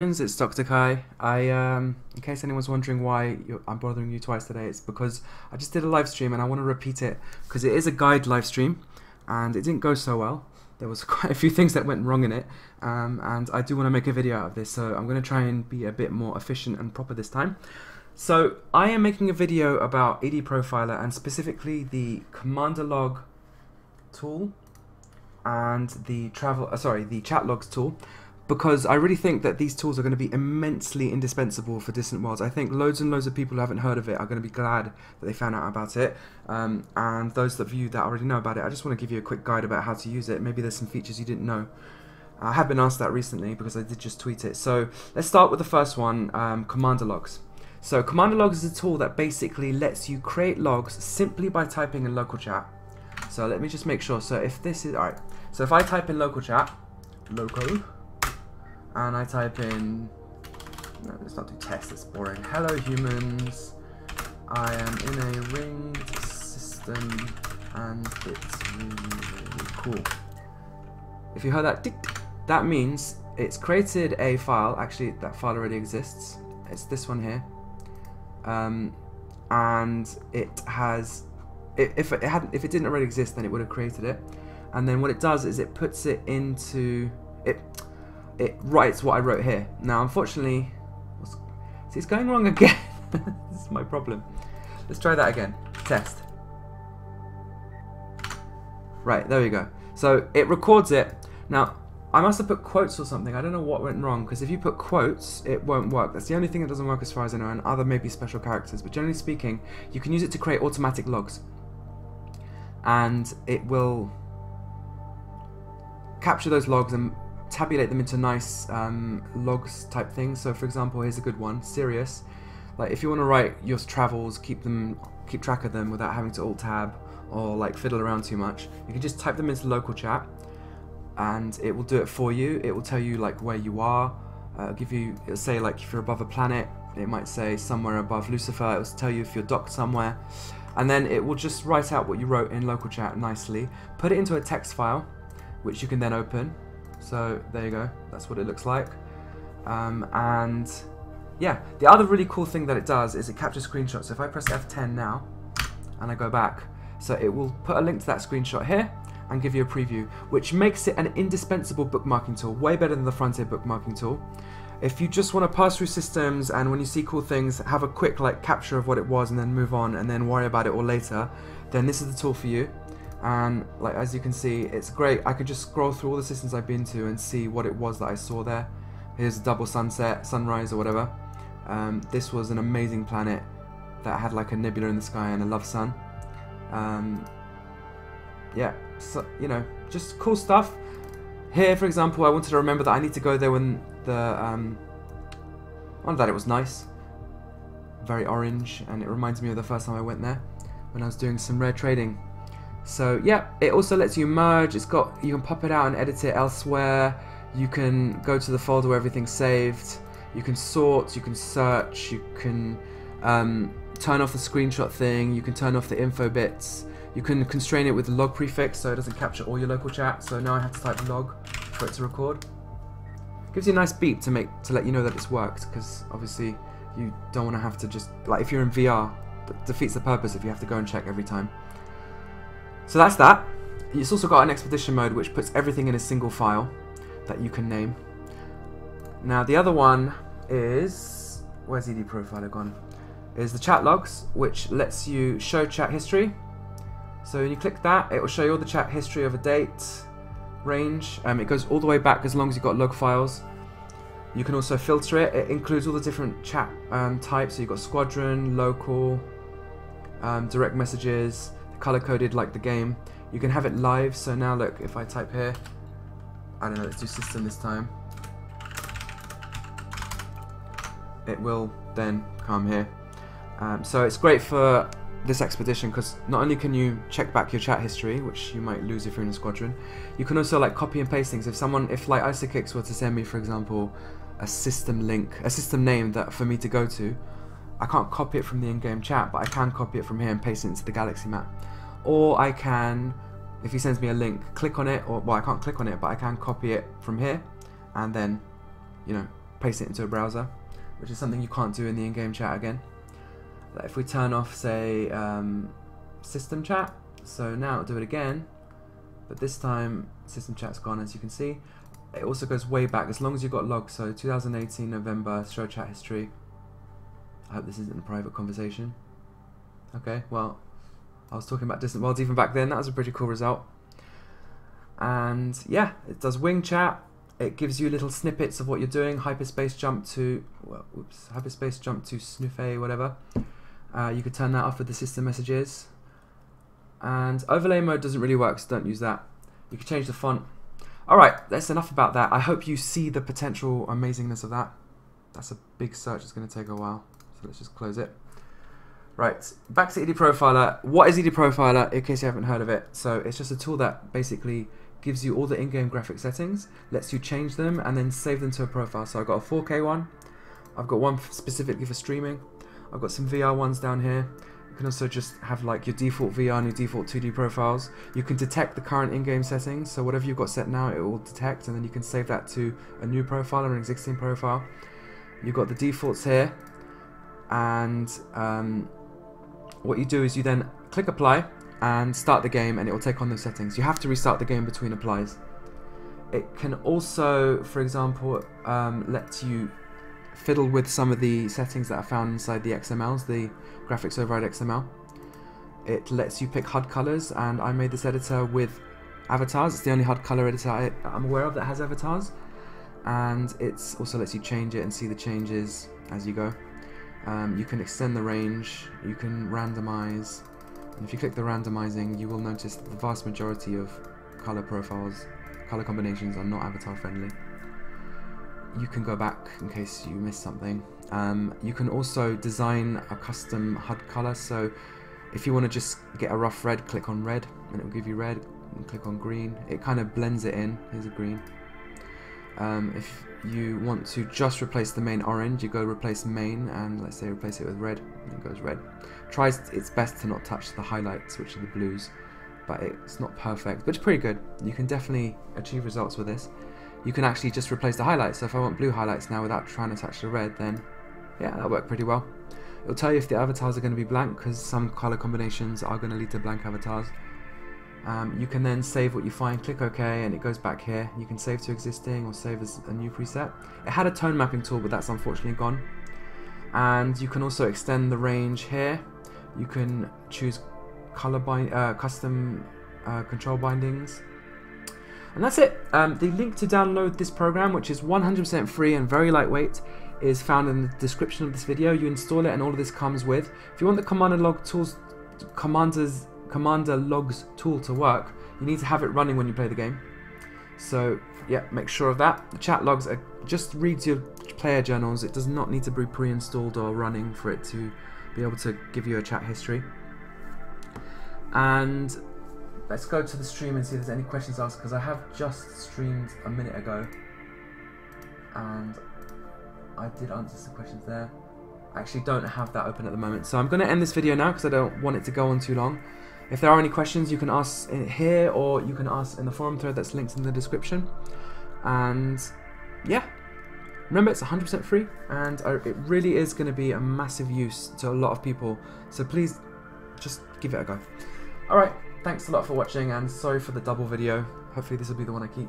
It's Dr. Kaii. I, um, in case anyone's wondering why I'm bothering you twice today, it's because I just did a live stream and I want to repeat it because it is a guide live stream and it didn't go so well. There was quite a few things that went wrong in it um, and I do want to make a video out of this so I'm going to try and be a bit more efficient and proper this time. So I am making a video about ED Profiler and specifically the Commander Log tool and the travel, uh, sorry, the chat logs tool because I really think that these tools are going to be immensely indispensable for Distant Worlds. I think loads and loads of people who haven't heard of it are going to be glad that they found out about it. Um, and those of you that already know about it, I just want to give you a quick guide about how to use it. Maybe there's some features you didn't know. I have been asked that recently because I did just tweet it. So let's start with the first one, um, Commander Logs. So Commander Logs is a tool that basically lets you create logs simply by typing in local chat. So let me just make sure. So if this is, alright. So if I type in local chat, local, and I type in, no, let's not do test, it's boring. Hello humans, I am in a ringed system and it's really, really cool. If you heard that, that means it's created a file, actually that file already exists, it's this one here, um, and it has, if it hadn't, if it didn't already exist then it would have created it, and then what it does is it puts it into, it it writes what I wrote here. Now, unfortunately, see, it's going wrong again. this is my problem. Let's try that again. Test. Right, there we go. So it records it. Now, I must have put quotes or something. I don't know what went wrong, because if you put quotes, it won't work. That's the only thing that doesn't work as far as I know, and other maybe special characters. But generally speaking, you can use it to create automatic logs. And it will capture those logs and tabulate them into nice um, logs type things. So for example, here's a good one, Sirius. Like if you want to write your travels, keep them, keep track of them without having to alt tab or like fiddle around too much, you can just type them into local chat and it will do it for you. It will tell you like where you are. Uh, give you, it'll say like if you're above a planet, it might say somewhere above Lucifer. It will tell you if you're docked somewhere. And then it will just write out what you wrote in local chat nicely, put it into a text file, which you can then open so there you go, that's what it looks like. Um, and yeah, the other really cool thing that it does is it captures screenshots. So if I press F10 now and I go back, so it will put a link to that screenshot here and give you a preview, which makes it an indispensable bookmarking tool, way better than the Frontier bookmarking tool. If you just want to pass through systems and when you see cool things, have a quick like capture of what it was and then move on and then worry about it all later, then this is the tool for you and like as you can see it's great. I could just scroll through all the systems I've been to and see what it was that I saw there. Here's a double sunset sunrise or whatever. Um, this was an amazing planet that had like a nebula in the sky and a love sun. Um, yeah so, you know just cool stuff. Here for example I wanted to remember that I need to go there when the um, one that it was nice. Very orange and it reminds me of the first time I went there when I was doing some rare trading so yeah, it also lets you merge. It's got you can pop it out and edit it elsewhere. You can go to the folder where everything's saved. You can sort. You can search. You can um, turn off the screenshot thing. You can turn off the info bits. You can constrain it with log prefix so it doesn't capture all your local chat. So now I have to type log for it to record. Gives you a nice beep to make to let you know that it's worked because obviously you don't want to have to just like if you're in VR, it defeats the purpose if you have to go and check every time. So that's that. It's also got an expedition mode which puts everything in a single file that you can name. Now the other one is where's ED Profiler gone? Is the chat logs, which lets you show chat history. So when you click that, it will show you all the chat history of a date, range. Um, it goes all the way back as long as you've got log files. You can also filter it. It includes all the different chat um, types. So you've got squadron, local, um, direct messages, color coded like the game. You can have it live, so now look, if I type here, I don't know, let's do system this time. It will then come here. Um, so it's great for this expedition because not only can you check back your chat history, which you might lose if you're in a squadron, you can also like copy and paste things. If someone, if like Isokix were to send me, for example, a system link, a system name that for me to go to, I can't copy it from the in-game chat, but I can copy it from here and paste it into the galaxy map. Or I can, if he sends me a link, click on it, or well, I can't click on it, but I can copy it from here, and then, you know, paste it into a browser, which is something you can't do in the in-game chat again. If we turn off, say, um, system chat, so now do it again, but this time system chat's gone as you can see. It also goes way back as long as you've got logs, so 2018 November, show chat history. I hope this isn't a private conversation. Okay, well, I was talking about distant worlds even back then, that was a pretty cool result. And yeah, it does wing chat, it gives you little snippets of what you're doing, hyperspace jump to, well, oops, hyperspace jump to snuffe, whatever. Uh, you could turn that off with the system messages. And overlay mode doesn't really work, so don't use that. You can change the font. Alright, that's enough about that. I hope you see the potential amazingness of that. That's a big search, it's going to take a while. So let's just close it. Right, back to ED Profiler. What is ED Profiler, in case you haven't heard of it? So it's just a tool that basically gives you all the in-game graphic settings, lets you change them, and then save them to a profile. So I've got a 4K one, I've got one specifically for streaming, I've got some VR ones down here. You can also just have like your default VR and your default 2D profiles. You can detect the current in-game settings, so whatever you've got set now, it will detect, and then you can save that to a new profile or an existing profile. You've got the defaults here, and um, what you do is you then click apply, and start the game, and it will take on those settings. You have to restart the game between applies. It can also, for example, um, let you fiddle with some of the settings that are found inside the XMLs, the graphics override XML. It lets you pick HUD colors, and I made this editor with avatars. It's the only HUD color editor I, am aware of that has avatars. And it also lets you change it and see the changes as you go. Um, you can extend the range, you can randomize. And if you click the randomizing, you will notice that the vast majority of color profiles, color combinations are not avatar friendly you can go back in case you missed something. Um, you can also design a custom HUD color. So if you want to just get a rough red, click on red and it will give you red. And click on green. It kind of blends it in. Here's a green. Um, if you want to just replace the main orange, you go replace main and let's say replace it with red. And it goes red. Tries its best to not touch the highlights, which are the blues. But it's not perfect, but it's pretty good. You can definitely achieve results with this you can actually just replace the highlights. So if I want blue highlights now without trying to touch the red, then yeah, that worked pretty well. It'll tell you if the avatars are going to be blank because some color combinations are going to lead to blank avatars. Um, you can then save what you find, click OK, and it goes back here. You can save to existing or save as a new preset. It had a tone mapping tool, but that's unfortunately gone. And you can also extend the range here. You can choose color bind, uh, custom uh, control bindings. And that's it. Um, the link to download this program, which is 100% free and very lightweight, is found in the description of this video. You install it and all of this comes with. If you want the Commander Log tools, Commander's Commander Logs tool to work, you need to have it running when you play the game. So yeah, make sure of that. The chat logs are, just reads your player journals. It does not need to be pre-installed or running for it to be able to give you a chat history. And let's go to the stream and see if there's any questions asked because I have just streamed a minute ago and I did answer some questions there. I actually don't have that open at the moment so I'm going to end this video now because I don't want it to go on too long. If there are any questions you can ask here or you can ask in the forum thread that's linked in the description and yeah remember it's 100% free and uh, it really is going to be a massive use to a lot of people so please just give it a go. Alright thanks a lot for watching and sorry for the double video. Hopefully this will be the one I keep.